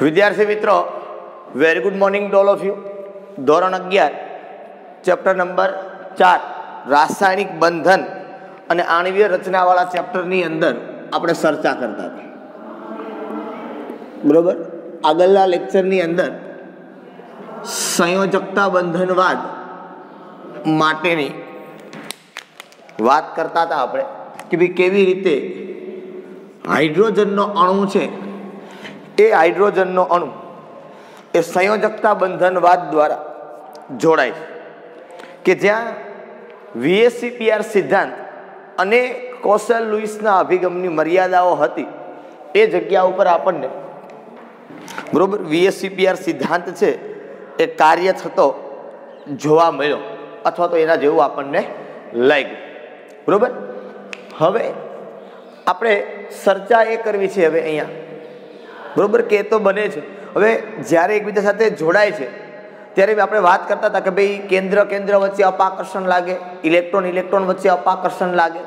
વિદ્યાર્થી મિત્રો very good morning to all of you ધોરણ અગિયાર ચેપ્ટર નંબર ચાર, રાસાયણિક બંધન અને આણવીય રચનાવાળા ચેપ્ટરની અંદર આપણે ચર્ચા કરતા હતા. બરોબર? આગળના લેક્ચરની અંદર સંયોજકતા બંધનવાદ માટેની વાત કરતા હતા આપણે કે ભાઈ કેવી રીતે હાઇડ્રોજનનો અણુ છે એ હાઇડ્રોજનનો અણુ એ સંયોજકતા બંધનવાદ દ્વારા જોડાય કે જ્યાં વીએસસીપીઆર સિદ્ધાંત અને કોસલ લુઈસના અભિગમની મર્યાદાઓ હતી, એ જગ્યા ઉપર આપણને બરોબર વીએસસીપીઆર સિદ્ધાંત છે, એ કાર્ય થતો જોવા મળ્યો, અથવા તો એના જેવું આપણને લાગ્યું. બરોબર? હવે આપણે ચર્ચા એ કરવી છે હવે અહીંયા. બરોબર કે તો બને છે. હવે જ્યારે એકબીજા સાથે જોડાય છે, ત્યારે આપણે વાત કરતા હતા કે ભાઈ કેન્દ્ર કેન્દ્ર વચ્ચે અપાકર્ષણ લાગે, ઇલેક્ટ્રોન ઇલેક્ટ્રોન વચ્ચે અપાકર્ષણ લાગે,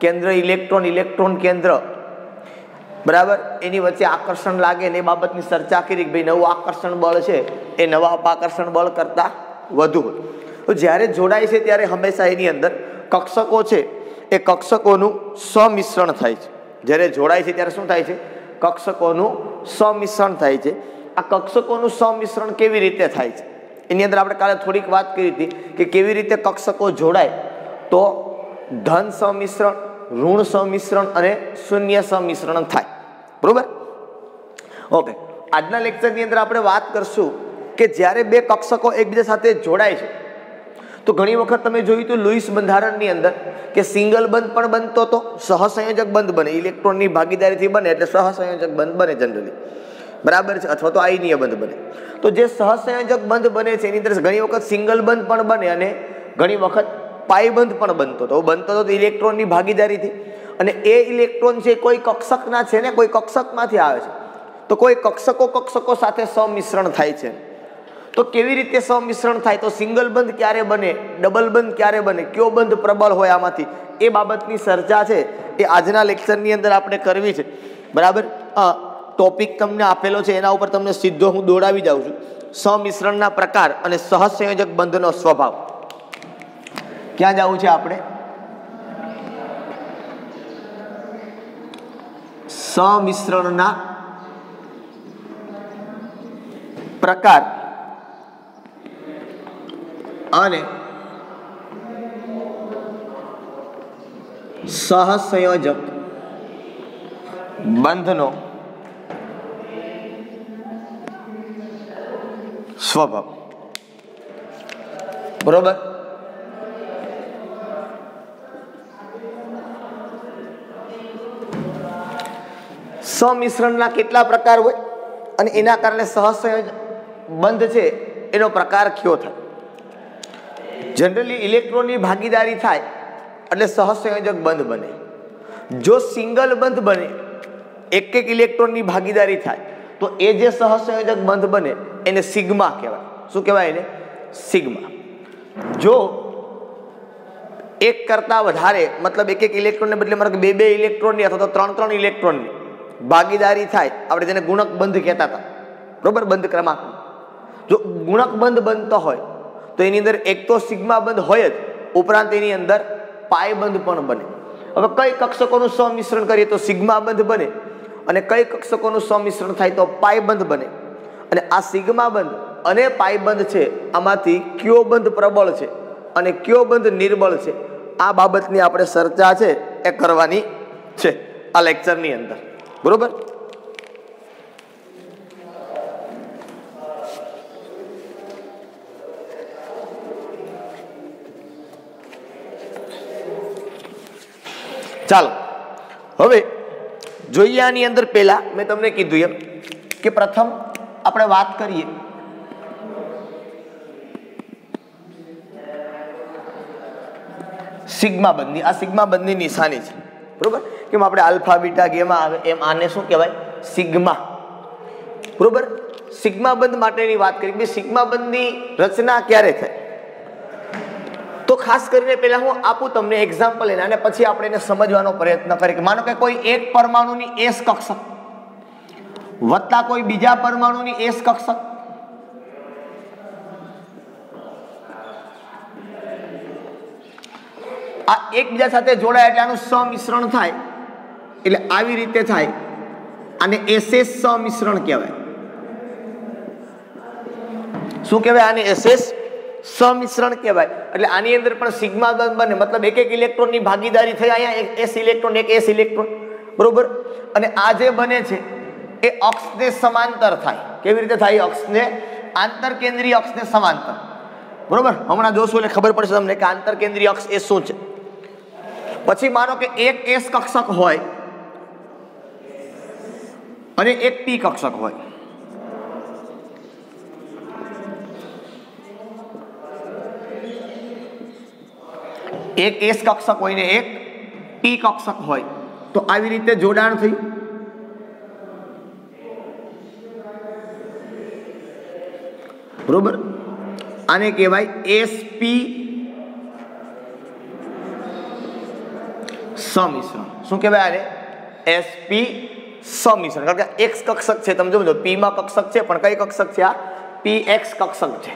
કેન્દ્ર, ઇલેક્ટ્રોન ઇલેક્ટ્રોન કેન્દ્ર. બરાબર? એની વચ્ચે આકર્ષણ લાગે ને એ બાબતની ચર્ચા કરી કે ભાઈ નવું આકર્ષણ બળ છે, એ નવા અપાકર્ષણ બળ કરતાં વધુ હોય. તો જ્યારે જોડાય છે ત્યારે હંમેશા એની અંદર કક્ષકો છે. એ કક્ષકોનું સમિશ્રણ થાય છે. જ્યારે જોડાય છે ત્યારે શું થાય છે? કક્ષકોનું સમિશ્રણ થાય છે. આ કક્ષકોનું સમિશ્રણ કેવી રીતે થાય છે? એની અંદર આપણે કાલે થોડીક વાત કરી હતી કે કેવી રીતે કક્ષકો જોડાય. તો ધન સમિશ્રણ, ઋણ સમિશ્રણ અને શૂન્ય સમિશ્રણ થાય. બરોબર? ઓકે. આજના લેક્ચરની અંદર આપણે વાત કરશું કે જ્યારે બે કક્ષકો એકબીજા સાથે જોડાય છે તો ઘણી વખત તમે જોયું તો લુઈસ બંધારણની અંદર કે સિંગલ બંધ પણ બનતો હતો સહસંયોજક બંધ બને, ઇલેક્ટ્રોનની ભાગીદારીથી બને એટલે સહસંયોજક બંધ બને જનરલી બરાબર છે? અથવા તો આઈનીય બંધ બને. તો જે સહસંયોજક બંધ બને છે, એની અંદર ઘણી વખત સિંગલ બંધ પણ બને અને ઘણી વખત પાઈ બંધ પણ બનતો હતો બનતો હતો ઇલેક્ટ્રોનની ભાગીદારીથી. અને એ ઇલેક્ટ્રોન છે કોઈ કક્ષકના છે ને, કોઈ કક્ષકમાંથી આવે છે, તો કોઈ કક્ષકો કક્ષકો સાથે સમિશ્રણ થાય છે. તો કેવી રીતે સમિશ્રણ થાય? તો સિંગલ બંધ ક્યારે બને? ડબલ બંધ ક્યારે બને? કયો બંધ પ્રબળ હોય આમાંથી? એ બાબતની ચર્ચા છે. એ આજના લેક્ચરની અંદર આપણે કરવી છે. બરાબર? ટોપિક તમને આપેલો છે. એના ઉપર તમને સીધો હું દોડાવી જાઉં છું. સમિશ્રણના પ્રકાર અને સહસંયોજક બંધનો સ્વભાવ. ક્યાં જવું છે આપણે? સમિશ્રણના પ્રકાર. અને સહસંયોજક બંધનો સ્વભાવ. બરોબર? સમિશ્રણના કેટલા પ્રકાર હોય અને એના કારણે સહસંયોજક બંધ છે, એનો પ્રકાર કયો થાય? જનરલી ઇલેક્ટ્રોનની ભાગીદારી થાય એટલે સહસંયોજક બંધ બને. જો સિંગલ બંધ બને, એક એક ઇલેક્ટ્રોનની ભાગીદારી થાય, તો એ જે સહસંયોજક બંધ બને, એને સિગ્મા કહેવાય. શું કહેવાય એને? સિગ્મા જો એક કરતાં વધારે, મતલબ એક એક ઇલેક્ટ્રોનને બદલે મારે બે બે ઇલેક્ટ્રોનની અથવા તો ત્રણ ત્રણ ઇલેક્ટ્રોનની ભાગીદારી થાય, આપણે જેને ગુણક બંધ કહેતા હતા. બરોબર? બંધ ક્રમાંક જો ગુણક બંધ બનતો હોય તો એની અંદર એક તો સિગ્મા બંધ હોય જ, ઉપરાંત એની અંદર પાય બંધ પણ બને. હવે કઈ કક્ષકોનું સમિશ્રણ કરીએ તો સિગ્મા બંધ બને અને કઈ કક્ષકોનું સમિશ્રણ થાય તો પાય બંધ બને. અને આ સિગ્મા બંધ અને પાય બંધ છે, આમાંથી કયો બંધ પ્રબળ છે અને કયો બંધ નિર્બળ છે, આ બાબતની આપણે ચર્ચા છે, એ કરવાની છે આ લેક્ચરની અંદર. બરોબર? ચાલો. હવે, જોઈએ આની અંદર પહેલા, મેં તમને કીધું એમ કે પ્રથમ આપણે વાત કરીએ. સિગ્મા બંધની. આ સિગ્મા બંધની નિશાની છે. બરોબર? કેમ આપણે આલ્ફા, બીટા, ગેમા આવે, એમ આને શું કહેવાય? સિગ્મા. બરોબર? સિગ્મા બંધ માટેની વાત કરી. કે સિગ્મા બંધની રચના ક્યારે થાય? તો ખાસ કરીને પહેલા હું આપું તમને એક્ઝામ્પલ એને અને પછી આપણે એને સમજવાનો પ્રયત્ન કરીએ માનો કે કોઈ એક પરમાણુની એસ કક્ષક વત્તા કોઈ બીજા પરમાણુની એસ કક્ષક આ એકબીજા સાથે જોડાય એટલે આનું સમિશ્રણ થાય. એટલે આવી રીતે થાય. અને એસએસ સમિશ્રણ કહેવાય. શું કહેવાય? આને એસએસ સમિશ્રણ કહેવાય. એટલે આની અંદર પણ સિગ્મા બને, મતલબ એક એક ઇલેક્ટ્રોનની ભાગીદારી થઈ અહીંયા એસ ઇલેક્ટ્રોન, એક એસ ઇલેક્ટ્રોન. બરોબર? અને આ જે બને છે, એ અક્ષને સમાંતર થાય. કેવી રીતે થાય? અક્ષને આંતર કેન્દ્રીય અક્ષને સમાંતર. બરોબર? હમણાં જોશું એટલે ખબર પડશે તમને કે આંતર કેન્દ્રીય અક્ષ એ શું છે. પછી માનો કે એક એસ કક્ષક હોય અને એક પી કક્ષક હોય. એક એસ કક્ષક હોય ને એક પી કક્ષક હોય. તો આવી રીતે જોડાણ થયું બરોબર? આને કહેવાય એસપી સમિશ્રણ. શું કહેવાય આને? એસપી સમિશ્રણ. કારણ કે એક્સ કક્ષક છે, તમે જોજો પીમાં કક્ષક છે, પણ કઈ કક્ષક છે આ? પી એક્સ કક્ષક છે.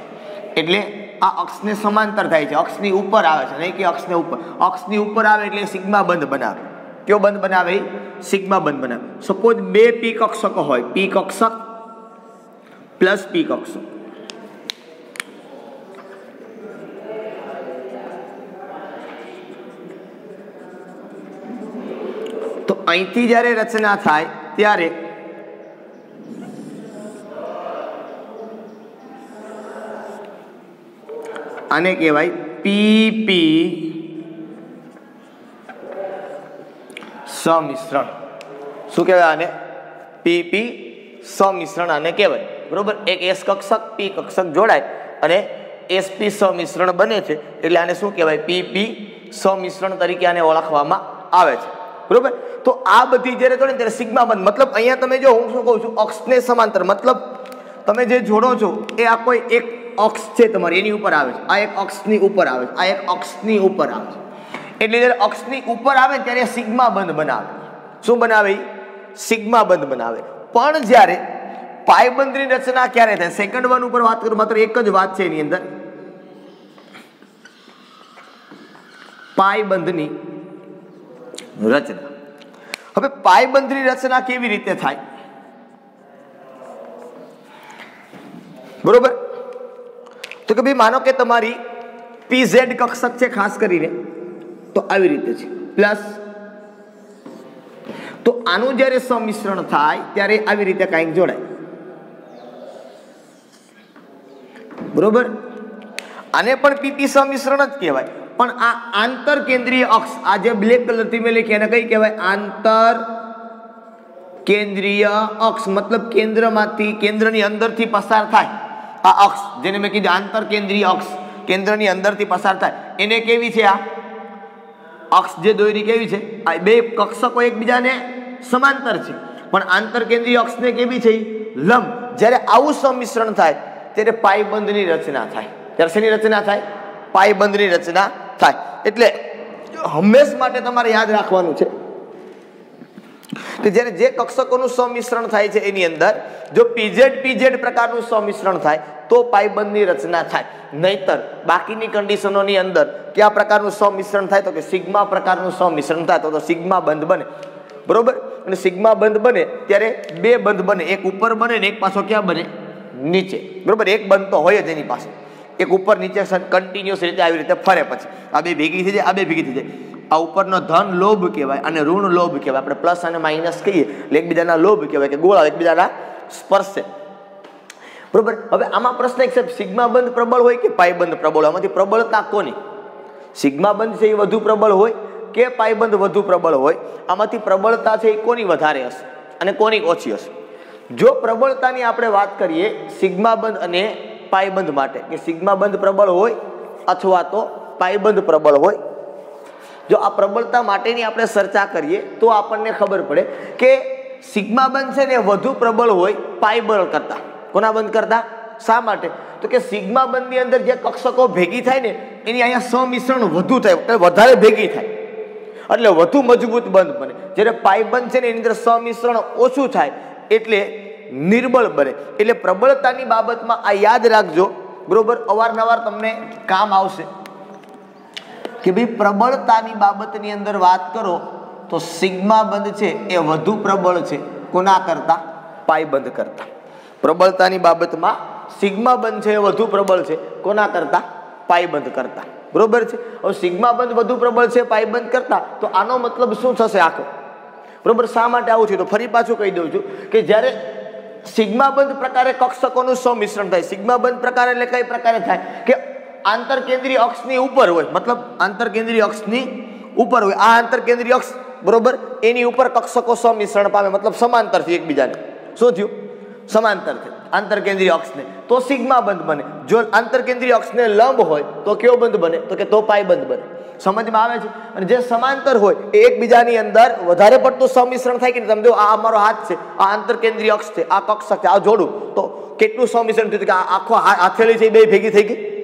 એટલે આ અક્ષને સમાંતર થાય છે. અક્ષની ઉપર આવે છે. નહીં કે અક્ષને ઉપર. અક્ષની ઉપર આવે એટલે સિગ્મા બંધ બનાવે. કયો બંધ બનાવે? સિગ્મા બંધ બનાવે. સપોઝ બે પી કક્ષકો હોય. પી કક્ષક પ્લસ પી કક્ષક તો અહીંથી જ્યારે રચના થાય, ત્યારે આને કહેવાય પીપી સમિશ્રણ. શું કહેવાય આને? પીપી સમિશ્રણ આને કહેવાય. બરોબર? એક એસ કક્ષક, પી કક્ષક જોડાય અને એસપી સમિશ્રણ બને છે. એટલે આને શું કહેવાય? પીપી સમિશ્રણ તરીકે આને ઓળખવામાં આવે છે. બરોબર? તો આ બધી જ્યારે જોડે ત્યારે સિગ્મા બંધ. મતલબ અહીંયા તમે જો હું શું કહું છું? અક્ષને સમાંતર. મતલબ તમે જે જોડો છો, એ આ કોઈ એક અક્ષ છે તમારી, એની ઉપર આવે છે. આ એક અક્ષની ઉપર આવે છે. આ એક અક્ષની ઉપર આવે છે. એટલે જ્યારે અક્ષની ઉપર આવે ત્યારે સિગ્મા બંધ બનાવે. શું બનાવે સિગ્મા બંધ બનાવે. પણ જ્યારે પાયબંધની રચના ક્યારે થાય? સેકન્ડ વન ઉપર વાત કરું, માત્ર એક જ વાત છે એની અંદર. પાયબંધની રચના. હવે પાયબંધની રચના કેવી રીતે થાય? બરોબર? તો કે ભાઈ માનો કે તમારી પી ઝેડ કક્ષક છે ખાસ કરીને. તો આવી રીતે છે. પ્લસ તો આનું જ્યારે સંમિશ્રણ થાય ત્યારે આવી રીતે કાંઈક જોડાય. બરોબર? આને પણ પીપી સંમિશ્રણ જ કહેવાય. પણ આ આંતર કેન્દ્રીય અક્ષ, આ જે બ્લેક કલરથી મેં લખી, એને કઈ કહેવાય? આંતર કેન્દ્રીય અક્ષ, મતલબ કેન્દ્રમાંથી, કેન્દ્રની અંદરથી પસાર થાય. આ અક્ષ, જેને મેં કીધું આંતર કેન્દ્રીય અક્ષ, કેન્દ્રની અંદરથી પસાર થાય. એને કેવી છે આ? અક્ષ જે દોરી કેવી છે? આ બે કક્ષકો એકબીજાને સમાંતર છે. પણ આંતર કેન્દ્રીય અક્ષને કેવી છે લંબ. જ્યારે આવું સંમિશ્રણ થાય, ત્યારે પાયબંધની રચના થાય. ત્યારે શેની રચના થાય? પાયબંધની રચના થાય. એટલે હંમેશ માટે તમારે યાદ રાખવાનું છે કે જ્યારે જે કક્ષકોનું સંમિશ્રણ થાય છે એની અંદર, જો પીઝેડ પીઝેડ પ્રકારનું સંમિશ્રણ થાય, તો પાયબંધની રચના થાય. નહીતર, બાકીની કન્ડિશનોની અંદર કયા પ્રકારનું સમિશ્રણ થાય? તો કે સિગ્મા પ્રકારનું સમિશ્રણ થાય. તો સિગ્મા બંધ બને. બરોબર? અને સિગ્મા બંધ બને ત્યારે બે બંધ બને. એક ઉપર બને ને એક પાછો ક્યાં બને? નીચે. બરોબર? એક બંધ તો હોય જ એની પાસે. એક ઉપર નીચે કન્ટિન્યુઅસ રીતે આવી રીતે ફરે પછી. આ બે ભેગી થઈ જાય, આ બે ભેગી થઈ જાય. આ ઉપરનો ધન લોભ કહેવાય અને ઋણ લોભ કહેવાય. આપણે પ્લસ અને માઇનસ કહીએ એટલે એકબીજાના લોભ કહેવાય કે ગોળા એકબીજાના સ્પર્શે. બરોબર? હવે આમાં પ્રશ્ન એક છે સિગ્મા બંધ પ્રબળ હોય કે પાયબંધ પ્રબળ હોય? આમાંથી પ્રબળતા કોની? સિગ્મા બંધ છે એ વધુ પ્રબળ હોય કે પાયબંધ વધુ પ્રબળ હોય? આમાંથી પ્રબળતા છે એ કોની વધારે હશે અને કોની ઓછી હશે? જો પ્રબળતાની આપણે વાત કરીએ સિગ્મા બંધ અને પાયબંધ માટે, કે સિગ્મા બંધ પ્રબળ હોય અથવા તો પાયબંધ પ્રબળ હોય જો આ પ્રબળતા માટેની આપણે ચર્ચા કરીએ, તો આપણને ખબર પડે કે સિગ્મા બંધ છે ને વધુ પ્રબળ હોય પાયબળ કરતા. કોના બંધ કરતા? શા માટે? તો કે સિગ્મા બંધની અંદર જે કક્ષકો ભેગી થાય ને, એની અહીંયા સમિશ્રણ વધુ થાય વધારે ભેગી થાય. એટલે વધુ મજબૂત બંધ બને. જ્યારે પાયબંધ છે ને, એની અંદર સમિશ્રણ ઓછું થાય, એટલે નિર્બળ બને. એટલે પ્રબળતાની બાબતમાં આ યાદ રાખજો. બરોબર? અવારનવાર તમને કામ આવશે. કે ભાઈ પ્રબળતાની બાબતની અંદર વાત કરો, તો સિગ્મા બંધ છે, એ વધુ પ્રબળ છે. કોના કરતા? પાઈ બંધ કરતા. પ્રબળતાની બાબતમાં સિગ્મા બંધ છે, એ વધુ પ્રબળ છે. કોના કરતા? પાઈ બંધ કરતા. બરોબર છે? હવે સિગ્મા બંધ વધુ પ્રબળ છે, પાઈ બંધ કરતા, તો આનો મતલબ શું થશે આખો? બરોબર? શા માટે આવું છે? તો ફરી પાછું કહી દઉં છું કે જ્યારે સિગ્મા બંધ પ્રકારે કક્ષકોનું સંમિશ્રણ થાય, સિગ્મા બંધ પ્રકાર એટલે કઈ પ્રકારે થાય? કે આંતરકેન્દ્રીય અક્ષની ઉપર હોય. મતલબ આંતરકેન્દ્રીય અક્ષની ઉપર હોય. આ આંતરકેન્દ્રીય અક્ષ, બરોબર? એની ઉપર કક્ષકો સંમિશ્રણ પામે. મતલબ સમાંતર છે એકબીજાને. શું થયું? સમાંતર છે આંતરકેન્દ્રીય અક્ષને. તો સિગ્મા બંધ બને. જો આંતરકેન્દ્રીય અક્ષને લંબ હોય, તો કયો બંધ બને? તો કે તો પાય બંધ બને. સમજમાં આવે છે? અને જે સમાંતર હોય, એ એકબીજાની અંદર વધારે પડતું સંમિશ્રણ થાય કે તમે જો, આ અમારો હાથ છે. આ આંતરકેન્દ્રીય અક્ષ છે. આ કક્ષક છે. આ જોડું. તો કેટલું સંમિશ્રણ થયું? કે આખો હાથેલી છે, એ બે ભેગી થઈ ગઈ?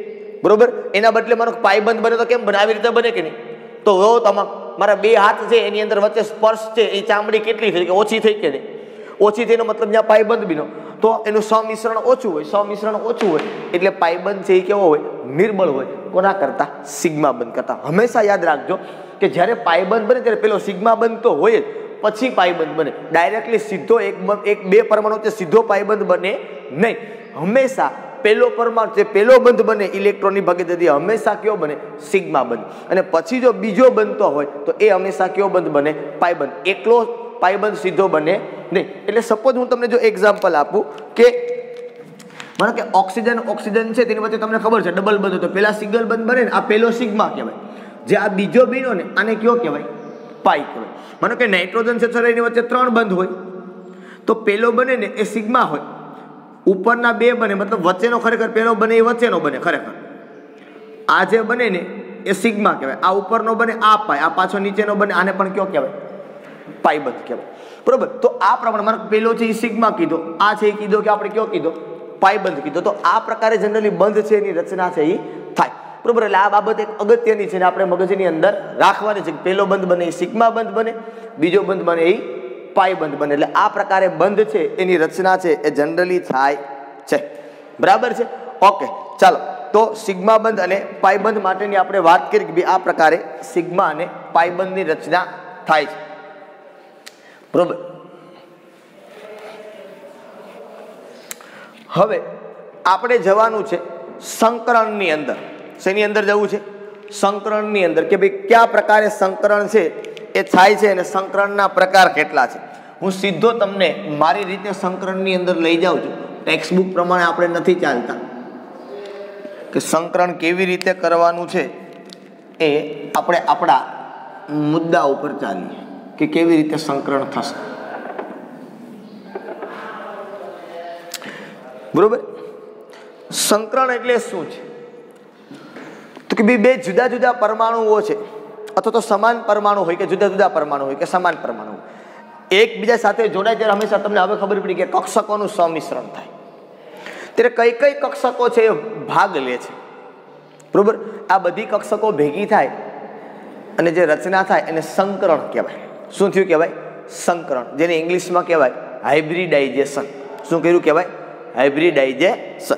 બરોબર? એના બદલે મારો પાયબંધ બને તો કેમ બને? આવી રીતે બને કે નહીં? તો જો તમામ મારા બે હાથ છે, એની અંદર વચ્ચે સ્પર્શ છે, એ ચામડી કેટલી થઈ કે ઓછી થઈ કે નહીં? ઓછી થઈનો મતલબ જ્યાં પાયબંધ બીનો તો એનું સમિશ્રણ ઓછું હોય, સમિશ્રણ ઓછું હોય, એટલે પાયબંધ છે એ કેવો હોય? નિર્બળ હોય. કોના કરતા? સિગ્મા બંધ કરતા. હંમેશા યાદ રાખજો કે જ્યારે પાયબંધ બને, ત્યારે પેલો સિગ્મા બંધ તો હોય જ, પછી પાયબંધ બને. ડાયરેક્ટલી સીધો એક એક બે પરમાણુ સીધો પાયબંધ બને નહીં. હંમેશા પહેલો પરમાણુ જે પહેલો બંધ બને, ઇલેક્ટ્રોનની ભાગીદારી હંમેશા કયો બને? સિગ્મા બંધ અને પછી જો બીજો બનતો હોય, તો એ હંમેશા કયો બંધ બને? પાયબંધ એકલો પાયબંધ સીધો બને નહીં. એટલે સપોઝ હું તમને જો એક્ઝામ્પલ આપું કે, માનો કે ઓક્સિજન ઓક્સિજન છે, તેની વચ્ચે તમને ખબર છે ડબલ બંધ તો પેલા સિંગલ બંધ બને ને, આ પેલો સિગ્મા કહેવાય. જે આ બીજો બીનો ને, આને કયો કહેવાય? પાઈ કહેવાય. માનો કે નાઇટ્રોજન છે એની વચ્ચે ત્રણ બંધ હોય. તો પેલો બને ને, એ સિગ્મા હોય. ઉપરના બે બને, મતલબ વચ્ચેનો ખરેખર પહેલો બને, એ વચ્ચેનો બને, ખરેખર. આ જે બને ને, એ સિગ્મા કહેવાય. આ ઉપરનો બને, આ પાય. આ પાછો નીચેનો બને, આને પણ કયો કહેવાય? પાયબંધ કહેવાય. બરોબર? તો આ પ્રમાણે મારે પેલો છે એ સિગ્મા કીધો, આ છે એ કીધો કે આપણે કયો કીધો? પાયબંધ કીધો. તો આ પ્રકારે જનરલી બંધ છે એની રચના છે એ થાય. બરોબર? એટલે આ બાબત એક અગત્યની છે ને આપણે મગજની અંદર રાખવાની છે પહેલો બંધ બને, એ સિગ્મા બંધ બને, બીજો બંધ બને, એ પાયબંધ બને. એટલે આ પ્રકારે બંધ છે, એની રચના છે, એ જનરલી થાય છે. બરાબર છે? ઓકે ચાલો. તો સિગ્મા બંધ અને પાયબંધ માટેની આપણે વાત કરી કે આ પ્રકારે સિગ્મા અને પાયબંધની રચના થાય છે. બરોબર? હવે આપણે જવાનું છે સંકરણની અંદર. શેની અંદર જવું છે? સંકરણની અંદર. કે ભાઈ કયા પ્રકારે સંકરણ છે? એ થાય છે અને સંકરણના પ્રકાર કેટલા છે? હું સીધો તમને મારી રીતે સંકરણની અંદર લઈ જાઉં છું. ટેક્સ્ટબુક પ્રમાણે આપણે નથી ચાલતા. કે સંકરણ કેવી રીતે કરવાનું છે એ આપણે આપણા મુદ્દા ઉપર ચાલીએ કે કેવી રીતે સંકરણ થશે. બરોબર? સંકરણ એટલે શું છે? તો કે બે જુદા જુદા પરમાણુઓ છે. અથવા તો સમાન પરમાણુ હોય કે જુદા જુદા પરમાણુ હોય કે સમાન પરમાણુ એકબીજા સાથે જોડાય ત્યારે હંમેશા તમને હવે ખબર પડી કે કક્ષકોનું સંમિશ્રણ થાય. ત્યારે કઈ કઈ કક્ષકો છે એ ભાગ લે છે. બરોબર? આ બધી કક્ષકો ભેગી થાય અને જે રચના થાય એને સંકરણ કહેવાય. શું થયું કહેવાય? સંકરણ. જેને ઇંગ્લિશમાં કહેવાય હાઇબ્રિડાઇઝેશન શું કર્યું કહેવાય? હાઇબ્રિડાઇઝેશન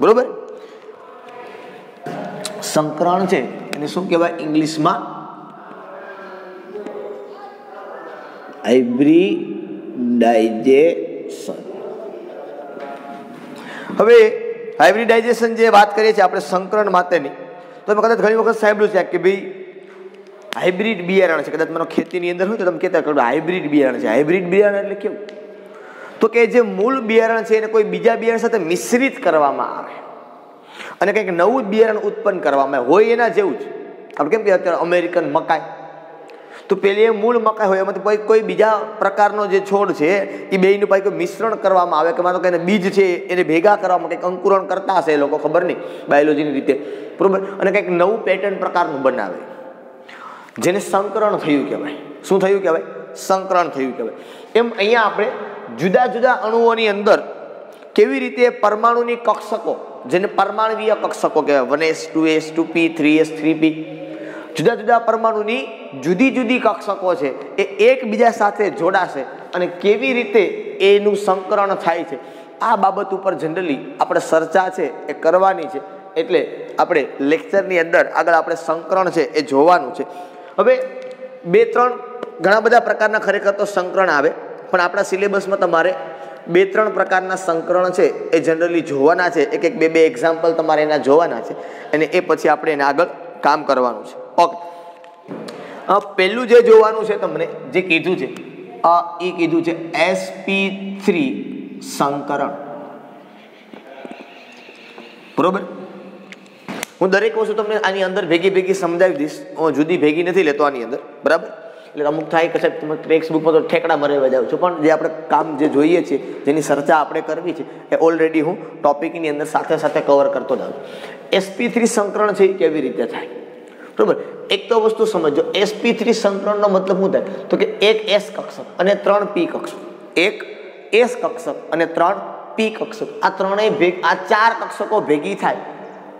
બરોબર? સંકરણ છે એને શું કહેવાય? ઇંગ્લિશમાં હાઇબ્રિડાઇઝેશન હવે હાઇબ્રિડાઇઝેશન જે વાત કરીએ છીએ આપણે સંકરણ માટેની, તો તમે કદાચ ઘણી વખત સાંભળ્યું છે કે ભાઈ હાઇબ્રિડ બિયારણ છે. કદાચ મારો ખેતીની અંદર હોય તો તમે કહેતા કરો હાઇબ્રિડ બિયારણ છે. હાઇબ્રિડ બિયારણ એટલે કેવું? તો કે જે મૂળ બિયારણ છે એને કોઈ બીજા બિયારણ સાથે મિશ્રિત કરવામાં આવે. અને કંઈક નવું બિયારણ ઉત્પન્ન કરવામાં આવે. હોય એના જેવું જ. આપણે કેમ કે અત્યારે અમેરિકન મકાઈ તો પેલી એ મૂળ મકાઈ હોય, એમાંથી કોઈ કોઈ બીજા પ્રકારનો જે છોડ છે એ બેયનું પાછું મિશ્રણ કરવામાં આવે, કે માનો કે બીજ છે, એને ભેગા કરવામાં કંઈક અંકુરણ કરતા હશે એ લોકો, ખબર નહીં બાયોલોજીની રીતે. બરોબર? અને કંઈક નવું પેટર્ન પ્રકારનું બનાવે. જેને સંકરણ થયું કહેવાય. શું થયું કહેવાય? સંકરણ થયું કહેવાય. એમ અહીંયા આપણે જુદા જુદા અણુઓની અંદર કેવી રીતે પરમાણુની કક્ષકો, જેને પરમાણવીય કક્ષકો કહેવાય, one S, two S, two P, three S, three P જુદા જુદા પરમાણુની જુદી જુદી કક્ષકો છે. એ એકબીજા સાથે જોડાશે અને કેવી રીતે એનું સંકરણ થાય છે. આ બાબત ઉપર જનરલી આપણે ચર્ચા છે, એ કરવાની છે. એટલે આપણે લેક્ચરની અંદર આગળ આપણે સંકરણ છે, એ જોવાનું છે. હવે બે ત્રણ ઘણા બધા પ્રકારના ખરેખર તો સંકરણ આવે, પણ આપણા સિલેબસમાં તમારે બે ત્રણ પ્રકારના સંકરણ છે, એ જનરલી જોવાના છે. એક એક બે બે એક્ઝામ્પલ તમારે એના જોવાના છે. અને એ પછી આપણે એને આગળ કામ કરવાનું છે. ઓકે પહેલું જે જોવાનું છે તમને, જે કીધું છે એ કીધું છે એસપી થ્રી સંકરણ. બરોબર? હું દરેક વસ્તુ તમને આની અંદર ભેગી ભેગી સમજાવી દઈશ. હું જુદી ભેગી નથી લેતો આની અંદર, બરાબર? એટલે અમુક થાય કે સાહેબ તમે ટેક્સ્ટબુકમાં તો ઠેકડા મરેવા જાઉં છું. પણ જે આપણે કામ જે જોઈએ છે જેની ચર્ચા આપણે કરવી છે, એ ઓલરેડી હું ટોપિકની અંદર સાથે સાથે કવર કરતો જાઉં. એસપી થ્રી સંકરણ છે એ કેવી રીતે થાય? બરોબર? એક તો વસ્તુ સમજો એસપી થ્રી સંકરણનો મતલબ શું થાય? તો કે એક એસ કક્ષક અને ત્રણ પી કક્ષક. એક એસ કક્ષક અને ત્રણ પી કક્ષક. આ ત્રણેય ભેગ, આ ચાર કક્ષકો ભેગી થાય.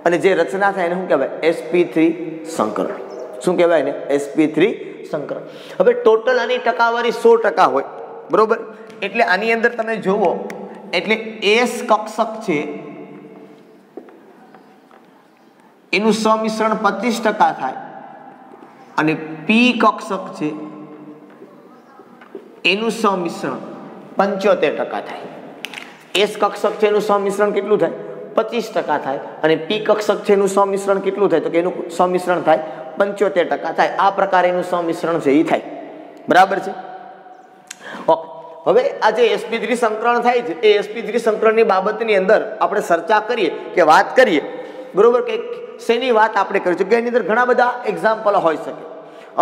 અને જે રચના થાય એને શું કહેવાય? એસપી થ્રી સંકરણ શું કહેવાય ને એસપી થ્રી સંકરણ હવે ટોટલ આની ટકાવારી સો ટકા હોય. બરોબર? એટલે આની અંદર તમે જુઓ, એટલે એસ કક્ષક છે એનું સમિશ્રણ પચીસ ટકા થાય. અને પી કક્ષક છે, એનું સમિશ્રણ પંચોતેર ટકા થાય. એસ કક્ષક છે, એનું સમિશ્રણ કેટલું થાય? પચીસ ટકા થાય. અને પી કક્ષક છે, એનું સમિશ્રણ કેટલું થાય? તો કે એનું સમિશ્રણ થાય પંચોતેર ટકા થાય. આ પ્રકારે એનું સમિશ્રણ છે એ થાય. બરાબર છે? ઓકે. હવે આ જે એસપી થ્રી સંકરણ થાય છે, એ એસપી થ્રી સંકરણની બાબતની અંદર આપણે ચર્ચા કરીએ કે વાત કરીએ. બરોબર કે શેની વાત આપણે કરીશું કે એની અંદર ઘણા બધા એક્ઝામ્પલ હોઈ શકે.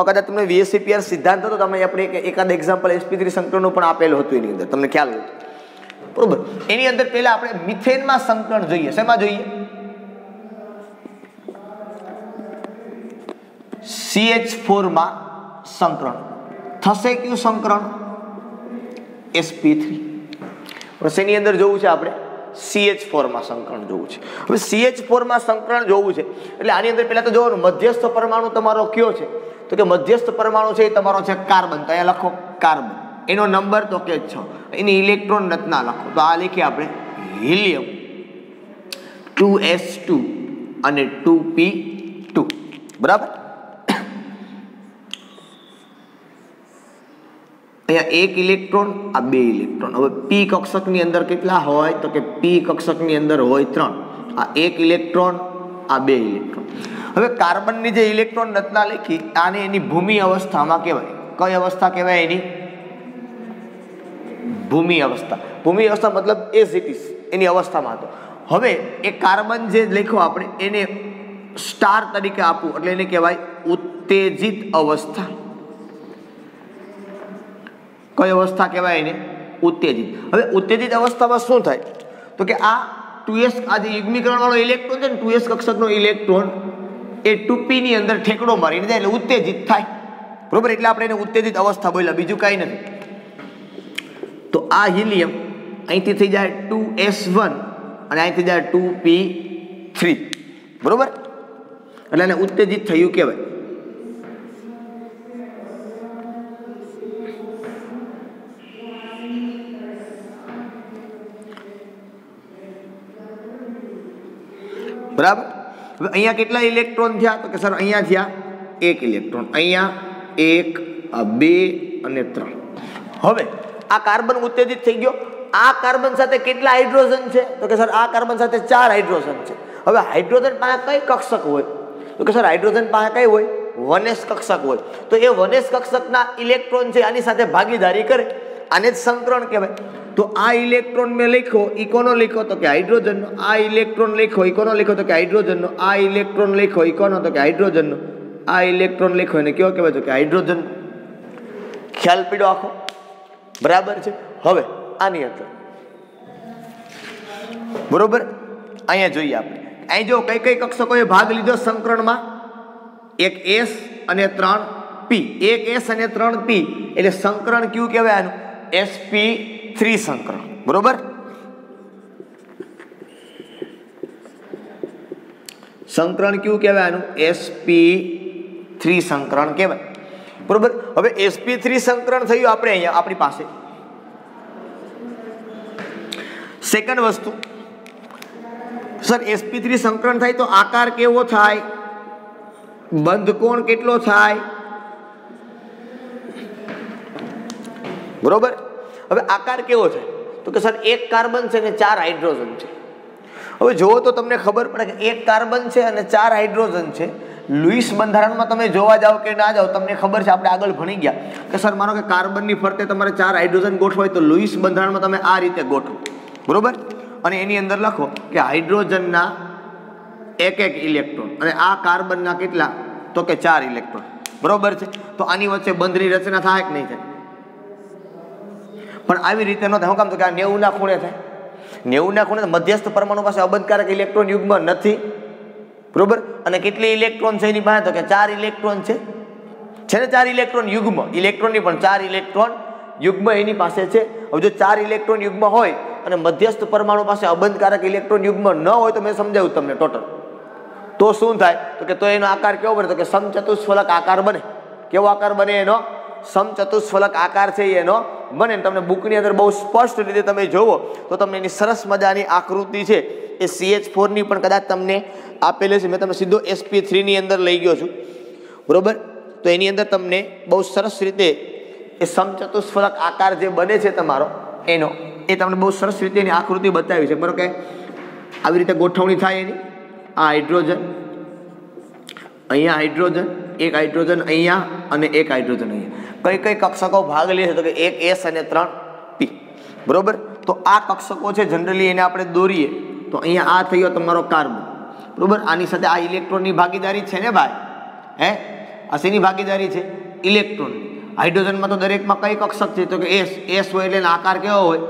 કદાચ તમને વીએસસીપીઆર સિદ્ધાંત હતો તમે આપણે એકાદ એક્ઝામ્પલ એસપી થ્રી સંકરણનું પણ આપેલું હતું એની અંદર. તમને ખ્યાલ હતો બરોબર? એની અંદર પહેલા આપણે મિથેનમાં સંકરણ જોઈએ. શેમાં જોઈએ? સીએચ ફોરમાં સંકરણ થશે કયું સંકરણ એસપી થ્રી શેની અંદર જોવું છે આપણે? સીએચ ફોરમાં સંકરણ જોવું છે. હવે સીએચ ફોરમાં સંકરણ જોવું છે, એટલે આની અંદર પહેલાં તો જોવાનું, મધ્યસ્થ પરમાણુ તમારો કયો છે? તો કે મધ્યસ્થ પરમાણુ છે એ તમારો છે કાર્બન. તો અહીંયા લખો કાર્બન. એનો નંબર તો કે છ. એની ઇલેક્ટ્રોન રચના લખો. તો આ લખીએ આપણે હિલિયમ. ટુ એસ ટુ અને ટુ પી ટુ. બરાબર? અહીંયા એક ઇલેક્ટ્રોન આ બે ઇલેક્ટ્રોન હવે પી કક્ષકની અંદર કેટલા હોય? તો કે પી કક્ષકની અંદર હોય ત્રણ. આ એક ઇલેક્ટ્રોન આ બે ઇલેક્ટ્રોન હવે કાર્બનની જે ઇલેક્ટ્રોન રચના લખી, આને એની ભૂમિ અવસ્થામાં કહેવાય. કઈ અવસ્થા કહેવાય એની? ભૂમિ અવસ્થા. ભૂમિ અવસ્થા મતલબ એ ઇટ એની અવસ્થામાં હતો. હવે એ કાર્બન જે લખ્યો આપણે, એને સ્ટાર તરીકે આપવું, એટલે એને કહેવાય ઉત્તેજિત અવસ્થા. કઈ અવસ્થા કહેવાય એને? ઉત્તેજિત. હવે ઉત્તેજિત અવસ્થામાં શું થાય? તો કે આ ટુ એસ આ જે યુગ્મીકરણવાળો ઇલેક્ટ્રોન છે ને ટુ એસ કક્ષકનો ઇલેક્ટ્રોન એ ટુપીની અંદર ઠેકડો મારીને જાય એટલે ઉત્તેજિત થાય. બરોબર? એટલે આપણે એને ઉત્તેજિત અવસ્થા બોલ્યા. બીજું કાંઈ નથી. તો આ હિલિયમ અહીંથી થઈ જાય ટુ એસ વન અને અહીંથી જાય ટુ પી થ્રી. બરોબર? એટલે એને ઉત્તેજિત થયું કહેવાય. બરાબર? હવે અહીંયા કેટલા ઇલેક્ટ્રોન થયા? તો કે સર અહીંયા થયા એક ઇલેક્ટ્રોન. અહીંયા એક બે અને ત્રણ. હવે આ કાર્બન ઉત્તેજિત થઈ ગયો. આ કાર્બન સાથે કેટલા હાઇડ્રોજન છે? તો કે સર આ કાર્બન સાથે ચાર હાઇડ્રોજન છે. હવે હાઇડ્રોજન પાસે કઈ કક્ષક હોય? તો કે સર હાઇડ્રોજન પાસે કઈ હોય? વનેશ કક્ષક હોય. તો એ વનેશ કક્ષકના ઇલેક્ટ્રોન છે, આની સાથે ભાગીદારી કરે. આને જ સંકરણ કહેવાય. તો આ ઇલેક્ટ્રોન મેં લખ્યો એ કોનો લખ્યો? તો કે હાઇડ્રોજનનો. આ ઇલેક્ટ્રોન લખ્યો એ કોનો લખ્યો? તો કે હાઇડ્રોજનનો. આ ઇલેક્ટ્રોન લખ્યો એ કોનો? તો કે હાઇડ્રોજનનો. આ ઇલેક્ટ્રોન લખ્યો એને કેવો કહેવાય? તો કે હાઇડ્રોજન. ખ્યાલ પીડો આખો? બરાબર છે? હવે, આની અંદર. બરોબર? અહીંયા જોઈએ આપણે. અહીં જો કઈ કઈ કક્ષકોએ ભાગ લીધો સંકરણમાં? એક એસ અને ત્રણ પી. એક એસ અને ત્રણ પી. એટલે સંકરણ કયું કહેવાય આનું? એસપી થ્રી સંકરણ બરોબર? સંકરણ કયું કહેવાય આનું? એસપી થ્રી સંકરણ કહેવાય. બરોબર? હવે એસપી થ્રી સંકરણ થયું આપણે અહીંયા, આપણી પાસે. સેકન્ડ વસ્તુ. સર એસપી થ્રી સંકરણ થાય તો આકાર કેવો થાય? બંધ કોણ કેટલો થાય? બરોબર? હવે આકાર કેવો છે? તો કે સર, એક કાર્બન છે ને ચાર હાઇડ્રોજન છે. હવે જુઓ તો તમને ખબર પડે કે એક કાર્બન છે અને ચાર હાઇડ્રોજન છે. લુઈસ બંધારણમાં તમે જોવા જાઓ કે ના જાઓ, તમને ખબર છે, આપણે આગળ ભણી ગયા કે સર, માનો કે કાર્બનની ફરતે તમારે ચાર હાઇડ્રોજન ગોઠવાય, તો લુઈસ બંધારણમાં તમે આ રીતે ગોઠવો. બરોબર? અને એની અંદર લખો કે હાઇડ્રોજનના એક એક ઇલેક્ટ્રોન અને આ કાર્બનના કેટલા? તો કે ચાર ઇલેક્ટ્રોન. બરોબર છે? તો આની વચ્ચે બંધની રચના થાય કે નહીં થાય? પણ આવી રીતે ન થાય. હું કામ તો કે આ નેવુંના ખૂણે થાય. નેવુંના ખૂણે મધ્યસ્થ પરમાણુ પાસે અબંધકારક ઇલેક્ટ્રોન યુગ્મ નથી. બરોબર? અને કેટલી ઇલેક્ટ્રોન છે એની પાસે? તો કે ચાર ઇલેક્ટ્રોન છે. છે ને ચાર ઇલેક્ટ્રોન યુગ્મ. ઇલેક્ટ્રોનની પણ ચાર ઇલેક્ટ્રોન યુગ્મ એની પાસે છે. હવે જો ચાર ઇલેક્ટ્રોન યુગ્મ હોય અને મધ્યસ્થ પરમાણુ પાસે અબંધકારક ઇલેક્ટ્રોન યુગ્મ ન હોય તો મેં સમજાવ્યું તમને ટોટલ તો શું થાય? તો કે તો એનો આકાર કેવો બને? તો કે સમચતુષ્ફલક આકાર બને. કેવો આકાર બને એનો? સમચતુષ્ફલક આકાર છે એનો બને તમને બુકની અંદર બહુ સ્પષ્ટ રીતે તમે જોવો, તો તમને એની સરસ મજાની આકૃતિ છે. એ સીએચ ફોરની પણ કદાચ તમને આપેલી છે મેં તમને સીધો એસપી થ્રીની અંદર લઈ ગયો છું. બરાબર? તો એની અંદર તમને બહુ સરસ રીતે એ સમચતુષ્ફલક આકાર જે બને છે તમારો, એનો, એ તમને બહુ સરસ રીતે એની આકૃતિ બતાવી છે. બરાબર? કે આવી રીતે ગોઠવણી થાય એની. આ હાઇડ્રોજન અહીંયા હાઇડ્રોજન એક હાઇડ્રોજન અહીંયા અને એક હાઇડ્રોજન અહીંયા. કઈ કઈ કક્ષકો ભાગ લે છે તો કે એક એસ અને ત્રણ પી બરોબર? તો આ કક્ષકો છે જનરલી એને આપણે દોરીએ. તો અહીંયા આ થઈ ગયો તમારો કાર્બન બરોબર? આની સાથે આ ઇલેક્ટ્રોનની ભાગીદારી છે ને ભાઈ? હે? આ શેની ભાગીદારી છે? ઇલેક્ટ્રોનની હાઇડ્રોજનમાં તો દરેકમાં કઈ કક્ષક છે? તો કે એસ એસ હોય એટલે આકાર કેવો હોય?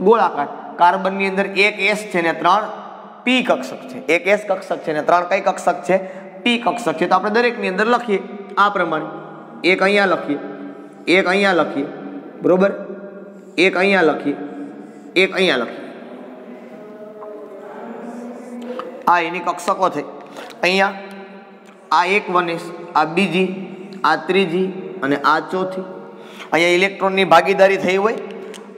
ગોળાકાર. કાર્બનની અંદર એક એસ છે ને ત્રણ પી કક્ષક છે. એક એસ કક્ષક છે ને ત્રણ કઈ કક્ષક છે? પી કક્ષક છે. તો આપણે દરેકની અંદર લખીએ. આ પ્રમાણે. એક અહીંયા લખીએ. એક અહીંયા લખીએ. બરોબર? એક અહીંયા લખીએ. એક અહીંયા લખીએ. આ એની કક્ષકો થઈ અહીંયા આ એક વનેશ, આ બીજી, આ ત્રીજી અને આ ચોથી. અહીંયા ઇલેક્ટ્રોનની ભાગીદારી થઈ હોય.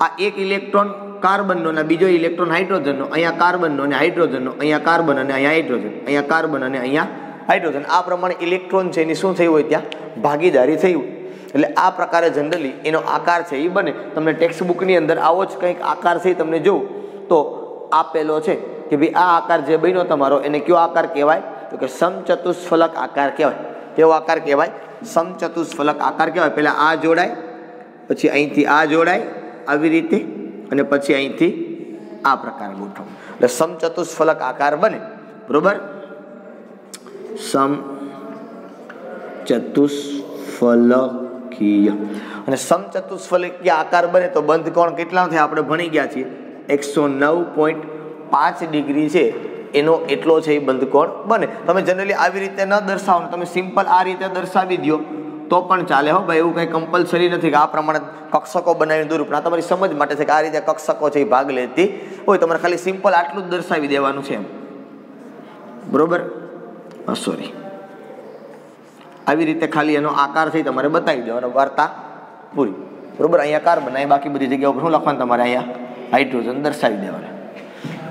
આ એક ઇલેક્ટ્રોન કાર્બનનો અને બીજો ઇલેક્ટ્રોન હાઇડ્રોજનનો. અહીંયા કાર્બનનો અને હાઇડ્રોજનનો. અહીંયા કાર્બન અને અહીંયા હાઇડ્રોજન. અહીંયા કાર્બન અને અહીંયા હાઇડ્રોજન. આ પ્રમાણે ઇલેક્ટ્રોન છે એની શું થઈ હોય ત્યાં? ભાગીદારી થઈ. હોય એટલે આ પ્રકારે જનરલી એનો આકાર છે એ બને. તમને ટેક્સ્ટ બુકની અંદર આવો જ કંઈક આકાર છે તમને જોવું તો આપેલો છે કે ભાઈ આ આકાર જે બન્યો તમારો, એને કયો આકાર કહેવાય? તો કે સમચતુષ્ફલક આકાર કહેવાય. કેવો આકાર કહેવાય? સમચતુષ્ફલક આકાર કહેવાય. પહેલાં આ જોડાય, પછી અહીંથી આ જોડાય આવી રીતે, અને પછી અહીંથી આ પ્રકાર ગોઠવો. એટલે સમચતુષ્ફલક આકાર બને. બરોબર? સમ ચતુષ્ફલકીય. અને સમચતુષ્ફલકીય આકાર બને તો બંધ કોણ? કેટલા થાય? આપણે ભણી ગયા છીએ. એકસો નવ પોઈન્ટ પાંચ ડિગ્રી છે. એનો એટલો છે એ બંધ કોણ બને. તમે જનરલી આવી રીતે ન દર્શાવો તમે સિમ્પલ આ રીતે દર્શાવી દો તો પણ ચાલે હો ભાઈ. એવું કંઈ કમ્પલસરી નથી કે આ પ્રમાણે કક્ષકો બનાવીને દૂર. પણ તમારી સમજ માટે છે કે આ રીતે કક્ષકો છે એ ભાગ લેતી હોય. તમારે ખાલી સિમ્પલ આટલું જ દર્શાવી દેવાનું છે બરોબર? સોરી આવી રીતે ખાલી એનો આકાર થઈ તમારે બતાવી દેવાનો. વાર્તા પૂરી. બરોબર? અહીંયા કાર બનાવી, બાકી બધી જગ્યાઓ શું લખવાનું તમારે અહીંયા? હાઇડ્રોજન દર્શાવી દેવાનું.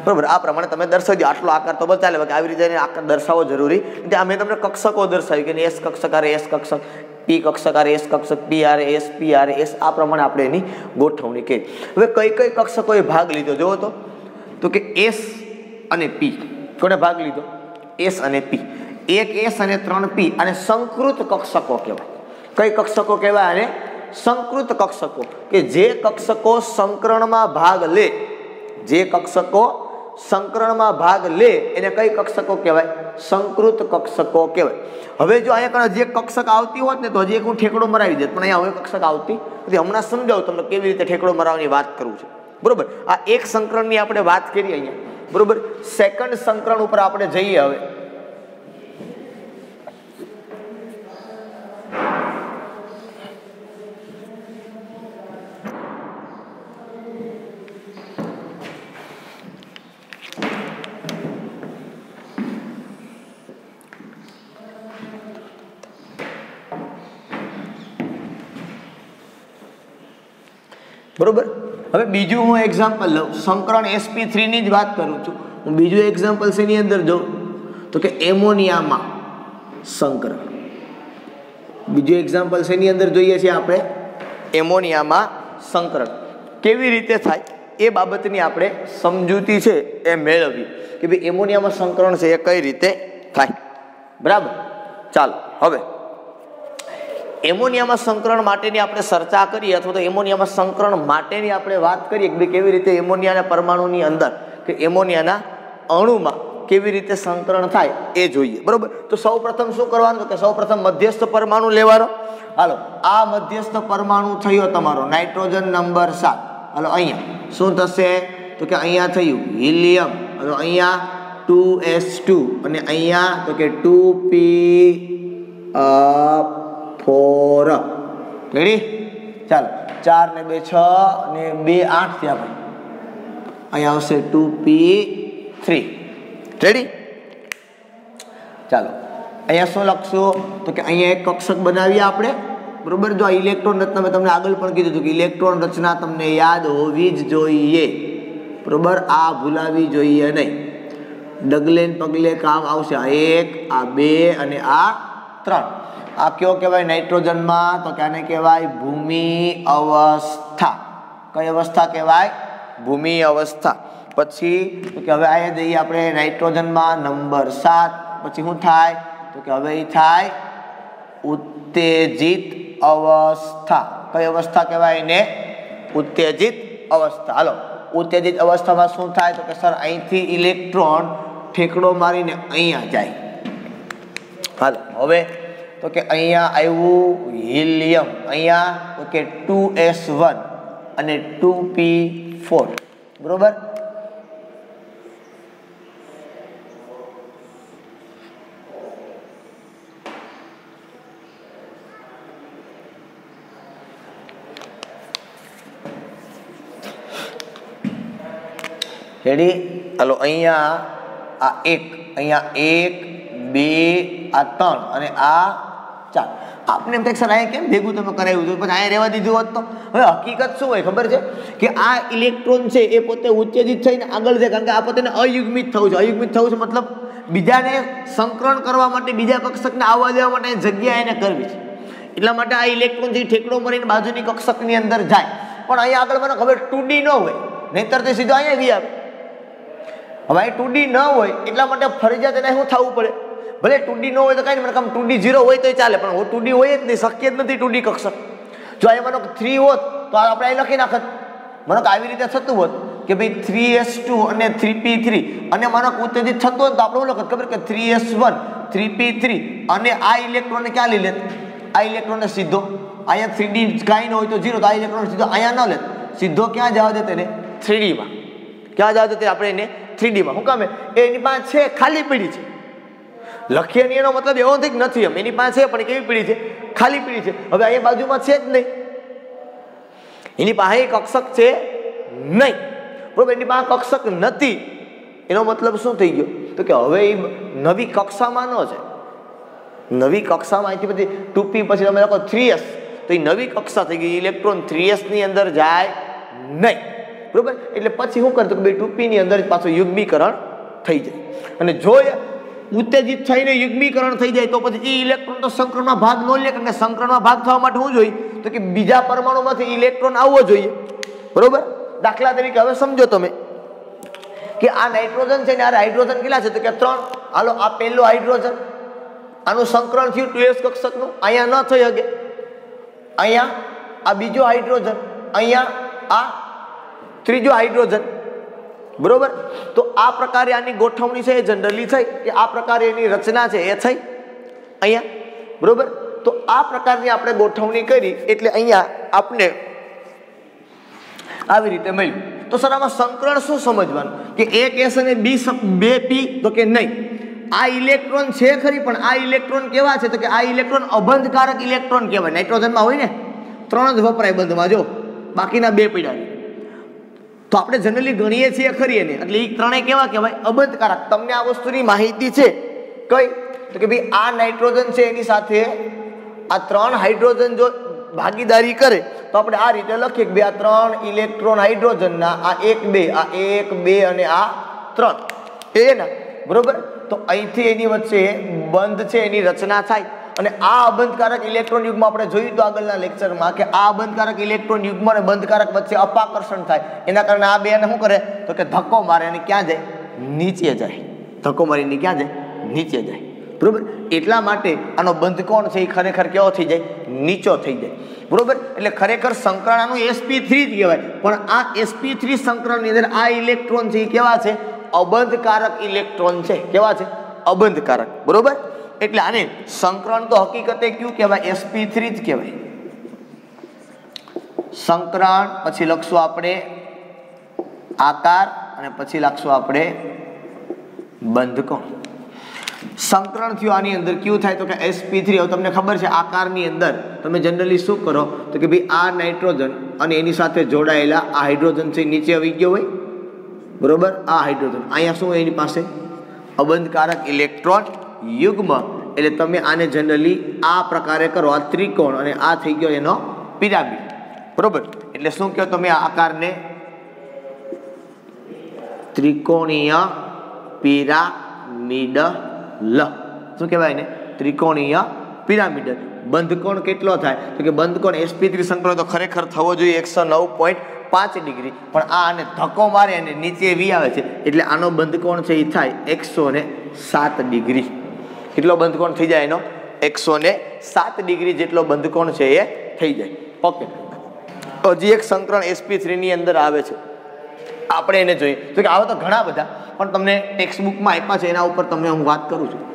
બરોબર? આ પ્રમાણે તમે દર્શાવી દો. આટલો આકાર તો બતાવે કે આવી રીતે આકાર દર્શાવવો જરૂરી. ત્યાં મેં તમને કક્ષકો દર્શાવી કે એસ કક્ષક આર એસ કક્ષક પી કક્ષક આર એસ કક્ષક P R S P R S આ પ્રમાણે આપણે એની ગોઠવણી કરી હવે કઈ કઈ કક્ષકોએ ભાગ લીધો? જોવો તો. કે એસ અને પી કોને ભાગ લીધો? એસ અને પી એક એસ અને ત્રણ પી અને સંકૃત કક્ષકો કહેવાય. કઈ કક્ષકો કહેવાય અને સંકૃત કક્ષકો. કે જે કક્ષકો સંકરણમાં ભાગ લે, જે કક્ષકો સંકરણમાં ભાગ લે, એને કઈ કક્ષકો કહેવાય? સંકૃત કક્ષકો કહેવાય. હવે જો અહીંયા જે કક્ષક આવતી હોત ને, તો હજી એક હું ઠેકડો મરાવી દેત પણ અહીંયા હવે કક્ષક આવતી નથી. હમણાં સમજાવું તમને કેવી રીતે ઠેકડો મરાવવાની વાત કરું છું. બરોબર? આ એક સંકરણની આપણે વાત કરીએ અહીંયા. બરોબર? સેકન્ડ સંકરણ ઉપર આપણે જઈએ હવે. બરોબર? હવે બીજું હું એક્ઝામ્પલ લઉં. સંકરણ એસપી થ્રીની જ વાત કરું છું. હું બીજું એક્ઝામ્પલ શેની અંદર જોઉં? તો કે એમોનિયામાં સંકરણ. બીજું એક્ઝામ્પલ શેની અંદર જોઈએ છીએ આપણે? એમોનિયામાં સંકરણ. કેવી રીતે થાય? એ બાબતની આપણે સમજૂતી છે એ મેળવવી કે ભાઈ એમોનિયામાં સંકરણ છે એ કઈ રીતે થાય? બરાબર? ચાલો, હવે એમોનિયામાં સંકરણ માટેની આપણે ચર્ચા કરીએ અથવા તો એમોનિયામાં સંકરણ માટેની આપણે વાત કરીએ કે કેવી રીતે એમોનિયાના પરમાણુની અંદર કે એમોનિયાના અણુમાં કેવી રીતે સંકરણ થાય એ જોઈએ. બરોબર? તો સૌ પ્રથમ શું કરવાનું? કે સૌ પ્રથમ મધ્યસ્થ પરમાણુ લેવાનો. હાલો, આ મધ્યસ્થ પરમાણુ થયો તમારો. નાઇટ્રોજન નંબર સાત. હાલો, અહીંયા. શું થશે? તો કે અહીંયા થયું. હિલિયમ. હાલો, અહીંયા ટુ એસ ટુ. અને અહીંયા તો કે ટુ પી ફોર. રેડી ચાલો. ચાર ને બે છ ને બે આઠ થયા ભાઈ. અહીંયા આવશે ટુ પી થ્રી. રેડી ચાલો. અહીંયા શું લખશું? તો કે અહીંયા એક કક્ષક બનાવીએ આપણે. બરોબર? જો આ ઇલેક્ટ્રોન રચના મેં તમને આગળ પણ કીધું હતું કે ઇલેક્ટ્રોન રચના તમને યાદ હોવી જ જોઈએ. બરોબર? આ ભૂલાવી જોઈએ નહીં. ડગલે પગલે કામ આવશે. આ એક, આ બે અને આ ત્રણ. આ કયો કહેવાય? નાઇટ્રોજનમાં? તો કે આને કહેવાય ભૂમિ અવસ્થા. કઈ અવસ્થા કહેવાય? ભૂમિ અવસ્થા. પછી, તો કે હવે આ જઈએ આપણે નાઇટ્રોજનમાં નંબર સાત. પછી શું થાય? તો કે હવે એ થાય ઉત્તેજિત અવસ્થા. કઈ અવસ્થા કહેવાય એને? ઉત્તેજિત અવસ્થા. હાલો, ઉત્તેજિત અવસ્થામાં શું થાય? તો કે સર, અહીંથી ઇલેક્ટ્રોન ઠેકડો મારીને અહીંયા જાય. હાલો, હવે તો કે અહીંયા આવ્યું હિલિયમ, અહીંયા તો કે ટુ એસ વન અને ટુ પી ફોર, બરોબર? રેડી હાલો, અહીંયા આ એક, અહીંયા એક બે, આ ત્રણ અને આ ચાર. આપને એમ થાય સર, અહીંયા કેમ ભેગું તમે કરાવ્યું હતું પણ અહીંયા રહેવા દીધું હોત તો? હવે હકીકત શું હોય ખબર છે? કે આ ઇલેક્ટ્રોન છે એ પોતે ઉત્તેજિત થઈને આગળ જાય, કારણ કે આ પોતે અયુગ્મિત થવું છે. અયુગ્મિત થવું છે મતલબ બીજાને સંકરણ કરવા માટે, બીજા કક્ષકને આવવા દેવા માટે જગ્યા એને કરવી છે. એટલા માટે આ ઇલેક્ટ્રોન જે ઠેકડો મરીને બાજુની કક્ષકની અંદર જાય. પણ અહીંયા આગળ મને ખબર ટુ ડી ન હોય. નહીતર તે સીધો અહીંયા ગયા હવે ટુ ડી ન હોય એટલા માટે ફરજિયાત એને શું થવું પડે? ભલે ટુ ડી ન હોય તો કાંઈ મને કામ ટુ ડી ઝીરો હોય તો ચાલે, પણ ટુ ડી હોય જ નહીં, શક્ય જ નથી ટુ ડી કક્ષક. જો અહીં માનો થ્રી હોત, તો આપણે અહીં લખી નાખત. મને આવી રીતે થતું હોત કે ભાઈ થ્રી એસ ટુ અને થ્રી પી થ્રી અને મને ઉત્તેજિત થતું હોત તો આપણે લખત? ખબર કે three S one three P three અને આ ઇલેક્ટ્રોનને ક્યાં લઈ લેત? આ ઇલેક્ટ્રોનને સીધો. અહીંયા થ્રી ડી કાંઈ ન હોય તો ઝીરો, તો આ ઇલેક્ટ્રોન સીધો અહીંયા ન લેત. સીધો ક્યાં જવા દે તેને થ્રી ડીમાં ક્યાં જવા દે આપણે એને થ્રી ડીમાં શું કામે એની પાસે છે, ખાલી પીડી છે. લખીએ નહીં એનો મતલબ એવો નથી નથી એમ. એની પાસે પણ કેવી પીડી છે, ખાલી પીડી છે. હવે અહીંયા બાજુમાં છે જ નહીં. એની પાસે કક્ષક છે નહીં. બરોબર, એની પાસે કક્ષક નથી. એનો મતલબ શું થઈ ગયો? તો કે હવે એ નવી કક્ષામાં ન છે નવી કક્ષામાં અહીંથી બધી ટૂંપી પછી તમે લખો થ્રી એસ તો એ નવી કક્ષા થઈ ગઈ. ઇલેક્ટ્રોન થ્રી એસની અંદર જાય નહીં. બરોબર? એટલે પછી શું કરતું કે ભાઈ ટૂંપીની અંદર પાછું યુગ્મીકરણ થઈ જાય. અને જો ઉત્તેજિત થઈને યુગ્મીકરણ થઈ જાય તો પછી એ ઇલેક્ટ્રોન તો સંક્રમણમાં ભાગ ન લે, કારણ કે સંક્રમણમાં ભાગ થવા માટે શું જોઈએ. તો કે બીજા પરમાણુમાંથી ઇલેક્ટ્રોન આવવો જોઈએ. બરોબર? દાખલા તરીકે હવે સમજો તમે કે આ નાઇટ્રોજન છે ને આ હાઇડ્રોજન કેટલા છે? તો કે ત્રણ. હાલો, આ પહેલું હાઇડ્રોજન. આનું સંકરણ થયું ટુ એસ કક્ષકનું. અહીંયા ન થઈ શકે. અહીંયા આ બીજો હાઇડ્રોજન. અહીંયા આ ત્રીજો હાઇડ્રોજન. બરોબર? તો આ પ્રકારે આની ગોઠવણી છે, એ જનરલી થઈ. કે આ પ્રકારે એની રચના છે, એ થઈ. અહીંયા? બરોબર? તો આ પ્રકારની આપણે ગોઠવણી કરી, એટલે અહીંયા આપણે આવી રીતે મળ્યું. તો સર, આમાં સંકરણ શું સમજવાનું? કે એક એસ અને બી બે પી તો કે નહીં. આ ઇલેક્ટ્રોન છે ખરી, પણ આ ઇલેક્ટ્રોન કેવા છે? તો કે આ ઇલેક્ટ્રોન અબંધકારક ઇલેક્ટ્રોન કહેવાય. નાઇટ્રોજનમાં હોય ને? ત્રણ જ વપરાય બંધમાં, જો. બાકીના બે પડ્યા તો આપણે જનરલી ગણીએ છીએ ખરી એને એટલે એ ત્રણેય કેવા કહેવાય? અબંધકારક. તમને આ વસ્તુની માહિતી છે. કઈ? તો કે ભાઈ આ નાઇટ્રોજન છે એની સાથે આ ત્રણ હાઇડ્રોજન જો ભાગીદારી કરે, તો આપણે આ રીતે લખીએ કે બે આ ત્રણ ઇલેક્ટ્રોન હાઇડ્રોજનના આ એક બે, આ એક બે અને આ ત્રણ. એના. બરોબર? તો અહીંથી એની વચ્ચે બંધ છે, એની રચના થાય. અને આ અબંધકારક ઇલેક્ટ્રોન યુગમાં આપણે જોયું તો આગળના લેક્ચરમાં કે આ અબંધકારક ઇલેક્ટ્રોન યુગમાં અને બંધકારક વચ્ચે અપાકર્ષણ થાય. એના કારણે આ બેને શું કરે? તો કે ધક્કો મારે અને ક્યાં જાય? નીચે જાય. ધક્કો મારીને ક્યાં જાય? નીચે જાય. બરોબર? એટલા માટે આનો બંધ કોણ છે એ ખરેખર કેવો થઈ જાય? નીચો થઈ જાય. બરોબર? એટલે ખરેખર સંકરણાનું એસપી થ્રી જ કહેવાય. પણ આ એસપી થ્રી સંકરણની અંદર આ ઇલેક્ટ્રોન છે એ કેવા છે? અબંધકારક ઇલેક્ટ્રોન છે. કેવા છે? અબંધકારક. બરોબર? એટલે આને સંકરણ તો હકીકતે કયું કહેવાય? એસપી થ્રી જ કહેવાય. સંકરણ, પછી લખશું આપણે આકાર અને પછી લખશું આપણે બંધકોણ. સંકરણ થયું આની અંદર. કયું થાય તો કે એસપી થ્રી હવે તમને ખબર છે આકારની અંદર તમે જનરલી શું કરો? તો કે ભાઈ આ નાઇટ્રોજન અને એની સાથે જોડાયેલા આ હાઇડ્રોજન છે નીચે આવી ગયો હોય. બરોબર? આ હાઇડ્રોજન અહીંયા શું હોય એની પાસે? અબંધકારક ઇલેક્ટ્રોન યુગ્મ એટલે તમે આને જનરલી આ પ્રકારે કરો, આ ત્રિકોણ અને આ થઈ ગયો એનો પિરામિડ. બરોબર? એટલે શું કહો તમે આ આકારને? ત્રિકોણીય પિરામિડ લ શું કહેવાય ને ત્રિકોણીય પિરામિડ બંધકોણ કેટલો થાય? તો કે બંધકોણ એસપી ત્રી સંકલન તો ખરેખર થવો જોઈએ એકસો નવ પોઈન્ટ પાંચ ડિગ્રી. પણ આ આને ધક્કો મારે અને નીચે વી આવે છે. એટલે આનો બંધકોણ છે એ થાય એકસો ને સાત ડિગ્રી. કેટલો બંધકોણ થઈ જાય એનો? એકસો સાત ડિગ્રી જેટલો બંધકોણ છે એ થઈ જાય. ઓકે હજી એક સંકરણ એસપી થ્રીની અંદર આવે છે. આપણે એને જોઈએ. તો કે આવા તો ઘણા બધા, પણ તમને ટેક્સ્ટ બુકમાં આપ્યા છે, એના ઉપર તમને હું વાત કરું છું.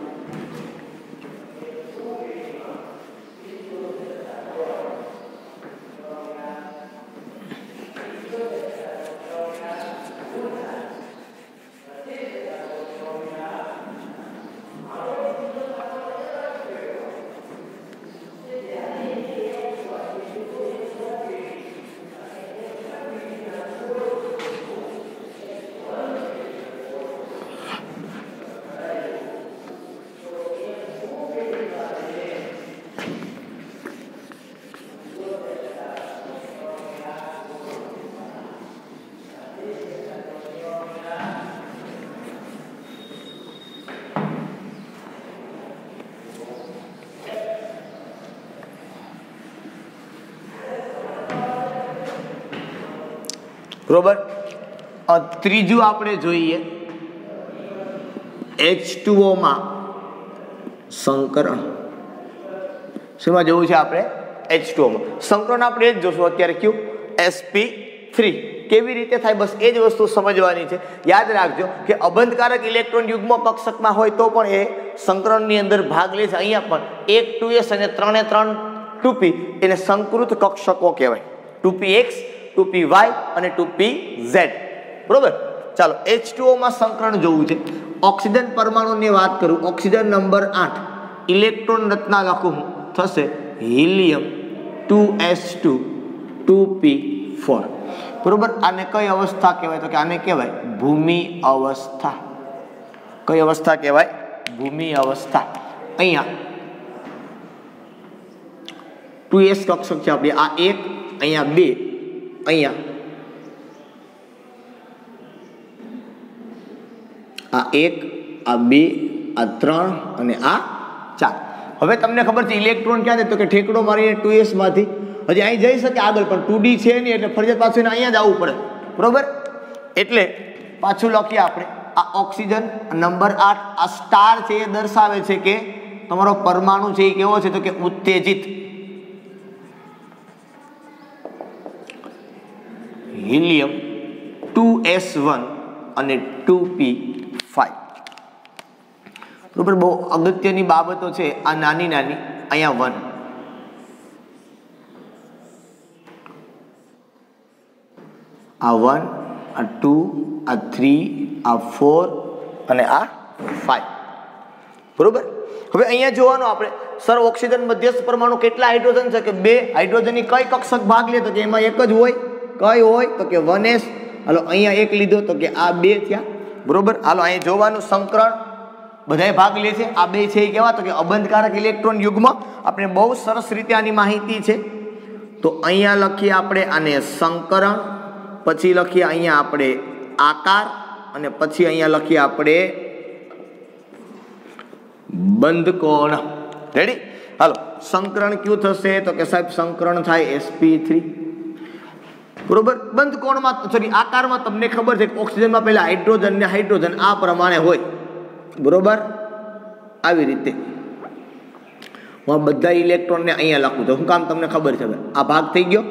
બરોબર? ત્રીજું આપણે જોઈએ. એચ ટુઓમાં સંકરણ. શેમાં જોવું છે આપણે? એચ ટુઓમાં સંકરણ આપણે એ જ જોશું અત્યારે કયું એસપી થ્રી કેવી રીતે થાય? બસ એ જ વસ્તુ સમજવાની છે. યાદ રાખજો કે અબંધકારક ઇલેક્ટ્રોન યુગ્મ પક્ષકમાં હોય તો પણ એ સંકરણની અંદર ભાગ લે છે. અહીંયા પણ એક, ટુ એસ અને ત્રણે ત્રણ ટુપી એને સંકૃત કક્ષકો કહેવાય. ટુપી એક્સ ટુપી વાય અને ટુપી ઝેડ. બરોબર? ચાલો એચ ટુઓમાં સંકરણ જોવું છે. ઓક્સિજન પરમાણુની વાત કરું. ઓક્સિજન નંબર આઠ. ઇલેક્ટ્રોન રચના લખું થશે helium two S two two P four. બરોબર? આને કઈ અવસ્થા કહેવાય? તો કે આને કહેવાય ભૂમિ અવસ્થા. કઈ અવસ્થા કહેવાય? ભૂમિ અવસ્થા. અહીંયા ટુ એસ કક્ષક છે આપણે. આ એક, અહીંયા બે અહીંયા. આ એક, આ બે, આ ત્રણ અને આ ચાર. હવે તમને ખબર છે ઇલેક્ટ્રોન ક્યાં છે તો કે ઠેકડો મારીને ટુ એસમાંથી હજી અહીં જઈ શકે આગળ, પણ ટુ ડી છે નહીં, એટલે ફરજિયાત પાછું એને અહીંયા જ આવવું પડે. બરોબર? એટલે પાછું લખીએ આપણે. આ ઓક્સિજન નંબર આઠ, આ સ્ટાર છે એ દર્શાવે છે કે તમારો પરમાણુ છે એ કેવો છે તો કે ઉત્તેજિત. હિલિયમ ટુ એસ વન અને ટુ પી ફાઈવ. બરોબર, બહુ અગત્યની બાબતો છે આ નાની નાની, અહીંયા વન. આ વન, આ ટુ, આ થ્રી, આ ફોર અને આ ફાઈવ. બરોબર? હવે અહીંયા જોવાનું આપણે સર ઓક્સિજન મધ્યસ્થ પરમાણુ કેટલા હાઇડ્રોજન છે? કે બે હાઇડ્રોજનની કઈ કક્ષક ભાગ લે તો કે એમાં એક જ હોય? કઈ હોય તો કે વન એસ હાલો, અહીંયા એક લીધો તો કે આ બે થયા. બરોબર? હાલો અહીંયા જોવાનું સંકરણ. બધાય ભાગ લે છે. આ બે છે એ કેવા? તો કે અબંધકારક ઇલેક્ટ્રોન યુગમાં. આપણે બહુ સરસ રીતે આની માહિતી છે. તો અહીંયા લખીએ આપણે આને સંકરણ, પછી લખીએ અહીંયા આપણે આકાર, અને પછી અહીંયા લખીએ આપણે બંધ કોણ રેડી હાલો, સંકરણ કયું થશે? તો કે સાહેબ, સંકરણ થાય એસપી થ્રી બરોબર? બંધ કોણમાં સોરી આકારમાં તમને ખબર છે કે ઓક્સિજનમાં પહેલાં હાઇડ્રોજન ને હાઇડ્રોજન આ પ્રમાણે હોય. બરોબર? આવી રીતે. હું બધા ઇલેક્ટ્રોનને અહીંયા લખું છું. શું કામ તમને ખબર છે આ ભાગ થઈ ગયો.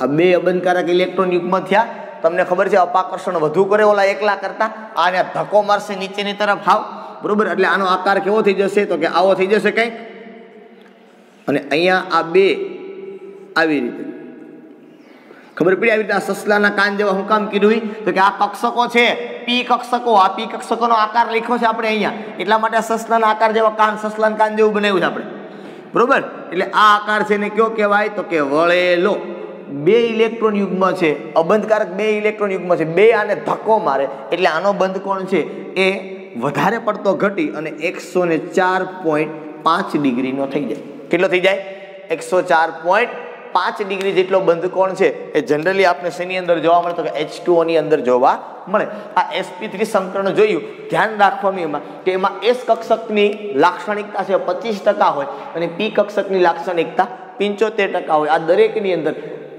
આ બે અબંધકારક ઇલેક્ટ્રોન યુગમાં થયા. તમને ખબર છે અપાકર્ષણ વધુ કરે ઓલા એકલા કરતા. આને ધક્કો મારશે નીચેની તરફ. હાવ. બરોબર? એટલે આનો આકાર કેવો થઈ જશે? તો કે આવો થઈ જશે કંઈક. અને અહીંયા આ બે આવી રીતે. ખબર પડી આવી રીતે આ સસલાના કાન જેવા હું કામ કીધું તો કે આ કક્ષકો છે, પી કક્ષકો. આ પી કક્ષકોનો આકાર લખ્યો છે આપણે અહીંયા. એટલા માટે સસલાના આકાર જેવા કાન, સસલાના કાન જેવું બનાવ્યું છે આપણે. બરોબર? એટલે આ આકાર છે એને કયો કહેવાય? તો કે વળેલો. બે ઇલેક્ટ્રોન યુગમાં છે. અબંધકારક બે ઇલેક્ટ્રોન યુગમાં છે. બે આને ધક્કો મારે. એટલે આનો બંધ કોણ છે? એ વધારે પડતો ઘટી અને એકસો ને ચાર પોઈન્ટ પાંચ ડિગ્રીનો થઈ જાય. કેટલો થઈ જાય? એકસો ચાર પોઈન્ટ પાંચ ડિગ્રી જેટલો બંધ કોણ છે એ જનરલી આપણે શેની અંદર જોવા મળે તો કે એચની અંદર જોવા મળે. આ એસપી થ્રી સંકરણ જોયું. ધ્યાન રાખવાનું એમાં કે એમાં એસ કક્ષકની લાક્ષણિકતા છે પચીસ હોય અને પી કક્ષકની લાક્ષણિકતા પિંચોતેર હોય. આ દરેકની અંદર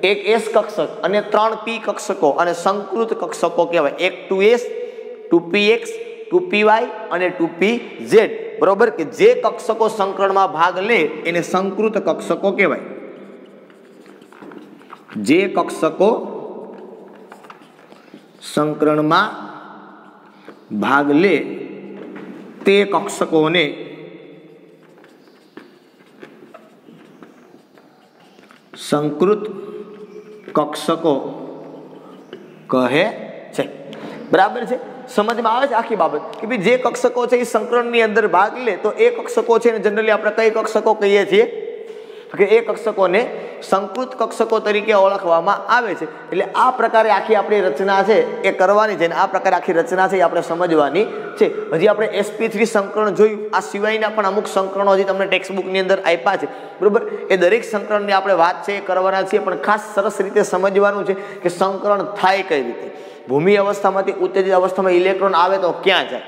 એક એસ કક્ષક અને ત્રણ પી કક્ષકો અને સંકૃત કક્ષકો કહેવાય. એક two S two P X two P Y અને ટુ પી ઝેડ બરોબર? કે જે કક્ષકો સંકરણમાં ભાગ લે એને સંકૃત કક્ષકો કહેવાય. જે કક્ષકો સંકરણમાં ભાગ લે તે કક્ષકોને સંકૃત કક્ષકો કહે છે. બરાબર છે? સમજમાં આવે છે આખી બાબત? કે ભાઈ જે કક્ષકો છે એ સંકરણની અંદર ભાગ લે તો એ કક્ષકો છે ને જનરલી આપણે કઈ કક્ષકો કહીએ છીએ? કે એ કક્ષકોને સંકૃત કક્ષકો તરીકે ઓળખવામાં આવે છે. એટલે આ પ્રકારે આખી આપણી રચના છે એ કરવાની છે અને આ પ્રકારે આખી રચના છે એ આપણે સમજવાની છે. હજી આપણે એસપી થ્રી સંકરણ જોયું. આ સિવાયના પણ અમુક સંકરણો હજી તમને ટેક્સ્ટબુકની અંદર આપ્યા છે. બરાબર? એ દરેક સંકરણની આપણે વાત છે એ કરવાના છીએ, પણ ખાસ સરસ રીતે સમજવાનું છે કે સંકરણ થાય કઈ રીતે. ભૂમિ અવસ્થામાંથી ઉત્તેજિત અવસ્થામાં ઇલેક્ટ્રોન આવે તો ક્યાં જાય?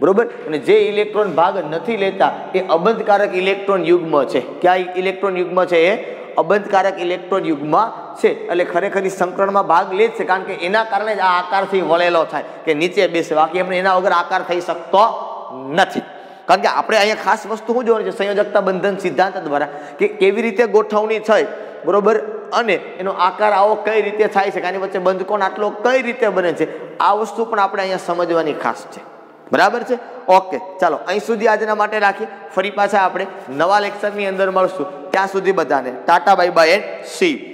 બરોબર? અને જે ઇલેક્ટ્રોન ભાગ નથી લેતા એ અબંધકારક ઇલેક્ટ્રોન યુગમાં છે. ક્યાં ઇલેક્ટ્રોન યુગમાં છે એ? અબંધકારક ઇલેક્ટ્રોન યુગમાં છે. એટલે ખરેખર સંકરણમાં ભાગ લે છે. કારણ કે એના કારણે જ આ આકારથી વળેલો થાય કે નીચે બેસે. બાકી એમને એના વગર આકાર થઈ શકતો નથી. કારણ કે આપણે અહીંયા ખાસ વસ્તુ શું જોવાની છે? સંયોજકતા બંધન સિદ્ધાંત દ્વારા કે કેવી રીતે ગોઠવણી થઈ, બરોબર? અને એનો આકાર આવો કઈ રીતે થાય છે? કે આની વચ્ચે બંધકોણ આટલો કઈ રીતે બને છે? આ વસ્તુ પણ આપણે અહીંયા સમજવાની ખાસ છે. બરાબર છે? ઓકે, ચાલો, અહીં સુધી આજના માટે રાખીએ. ફરી પાછા આપણે નવા લેક્ચરની અંદર મળશું. ત્યાં સુધી બધાને, tata bye bye and see.